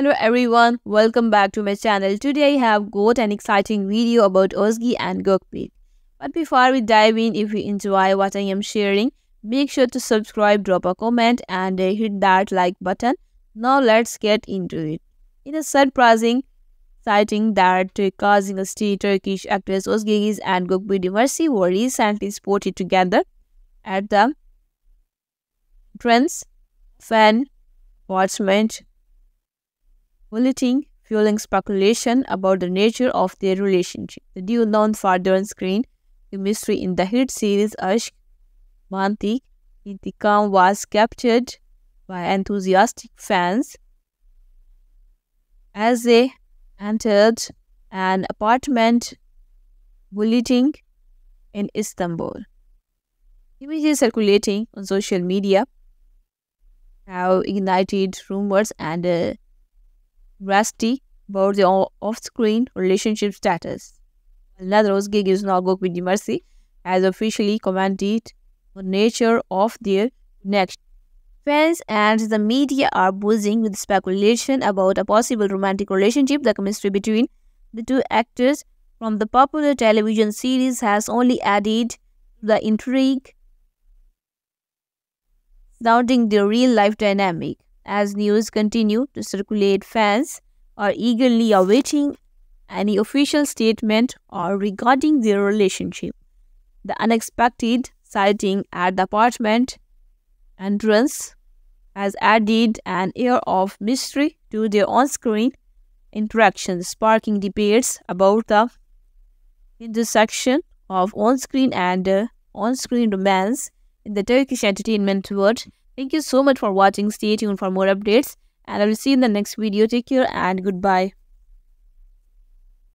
Hello everyone, welcome back to my channel. Today I have got an exciting video about Özge and Gökberk. But before we dive in, if you enjoy what I am sharing, make sure to subscribe, drop a comment and uh, hit that like button. Now let's get into it. In a surprising sighting that uh, causing a state Turkish actress Özge and Gökberk Demirci were recently spotted together at the Trends fan apartment bulletin fueling speculation about the nature of their relationship. The duo known for their on-screen chemistry in the hit series Aşk Mantık İntikam was captured by enthusiastic fans as they entered an apartment bulletin in Istanbul. Images circulating on social media have ignited rumors and uh, Rusty about the off-screen relationship status. Nadros gig is now with Demirci has officially commented on nature of their next. Fans and the media are buzzing with speculation about a possible romantic relationship. The chemistry between the two actors from the popular television series has only added to the intrigue surrounding their real-life dynamic. As news continue to circulate, fans are eagerly awaiting any official statement or regarding their relationship. The unexpected sighting at the apartment entrance has added an air of mystery to their on-screen interactions, sparking debates about the intersection of on-screen and uh, on-screen romance in the Turkish entertainment world. Thank you so much for watching. Stay tuned for more updates and I will see you in the next video. Take care and goodbye.